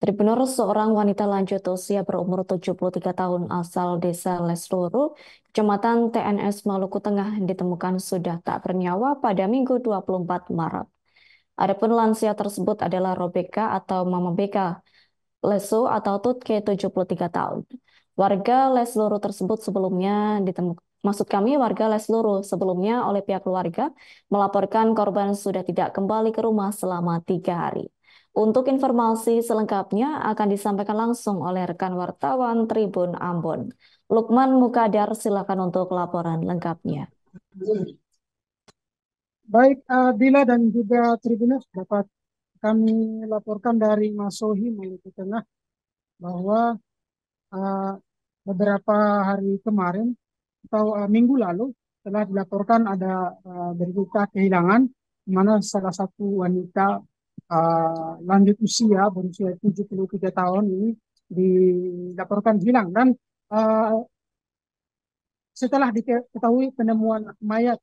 Tribunur seorang wanita lanjut usia berumur 73 tahun asal desa Lesluru, Kecamatan TNS Maluku Tengah ditemukan sudah tak bernyawa pada Minggu 24 Maret. Adapun lansia tersebut adalah Robeka atau Mama Beka Lesu atau Tutke 73 tahun. Warga Lesluru tersebut sebelumnya ditemukan Maksud kami warga Lesluru sebelumnya oleh pihak keluarga melaporkan korban sudah tidak kembali ke rumah selama tiga hari. Untuk informasi selengkapnya akan disampaikan langsung oleh rekan wartawan Tribun Ambon. Lukman Mukadar, silakan untuk laporan lengkapnya. Baik, uh, Dila dan juga Tribuners dapat kami laporkan dari Masohi Maluku Tengah bahwa uh, beberapa hari kemarin atau uh, minggu lalu telah dilaporkan ada uh, berita kehilangan di mana salah satu wanita uh, lanjut usia berusia 73 tahun ini dilaporkan hilang. Dan uh, setelah diketahui penemuan mayat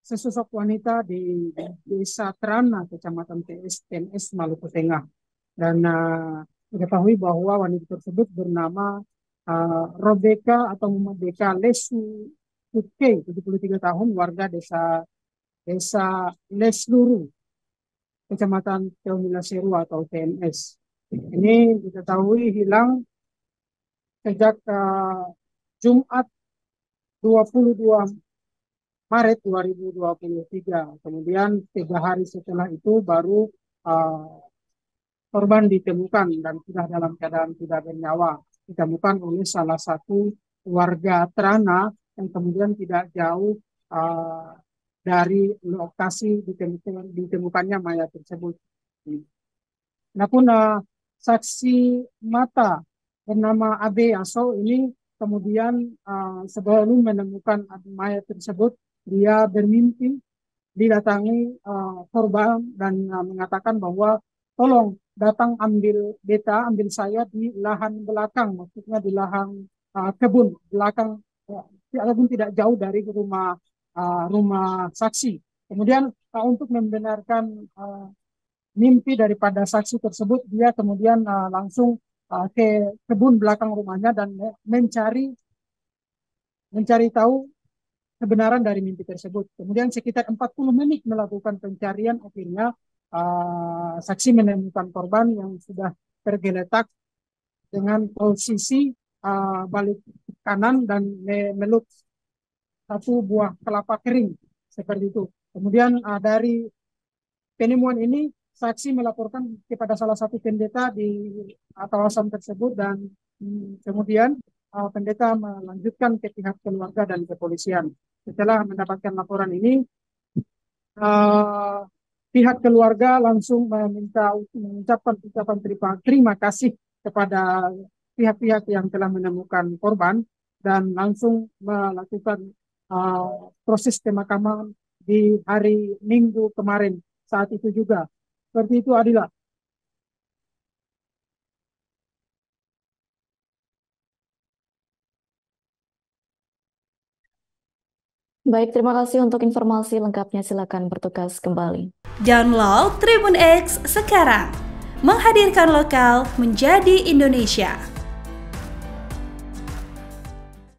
sesosok wanita di desa Trana, kecamatan TS, TNS Maluku Tengah. Dan uh, diketahui bahwa wanita tersebut bernama uh, Robeka atau Beka Lesu Tutke, 73 tahun, warga desa desa Lesluru, Kecamatan Teomila Seru atau TNS. Ini diketahui hilang sejak uh, Jumat 22 Maret 2023. Kemudian tiga hari setelah itu baru uh, korban ditemukan dan sudah dalam keadaan tidak bernyawa. Ditemukan oleh salah satu warga Trana yang kemudian tidak jauh uh, dari lokasi ditemukan, ditemukannya mayat tersebut. Namun uh, saksi mata bernama Abe Aso ini kemudian uh, sebelum menemukan mayat tersebut dia bermimpi didatangi uh, korban dan uh, mengatakan bahwa tolong datang ambil beta ambil saya di lahan belakang maksudnya di lahan uh, kebun belakang ataupun tidak jauh dari rumah uh, rumah saksi. Kemudian uh, untuk membenarkan uh, mimpi daripada saksi tersebut, dia kemudian uh, langsung uh, ke kebun belakang rumahnya dan mencari mencari tahu kebenaran dari mimpi tersebut. Kemudian sekitar 40 menit melakukan pencarian, akhirnya uh, saksi menemukan korban yang sudah tergeletak dengan posisi uh, balik kanan dan meluk satu buah kelapa kering seperti itu. Kemudian uh, dari penemuan ini saksi melaporkan kepada salah satu pendeta di kawasan tersebut dan hmm, kemudian uh, pendeta melanjutkan ke pihak keluarga dan kepolisian. Setelah mendapatkan laporan ini, uh, pihak keluarga langsung meminta mengucapkan ucapan terima, terima kasih kepada pihak-pihak yang telah menemukan korban dan langsung melakukan uh, proses pemakaman di hari Minggu kemarin saat itu juga. Seperti itu Adila. Baik, terima kasih untuk informasi lengkapnya. Silakan bertugas kembali. Download Tribun X sekarang. Menghadirkan lokal menjadi Indonesia.